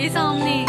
遇到你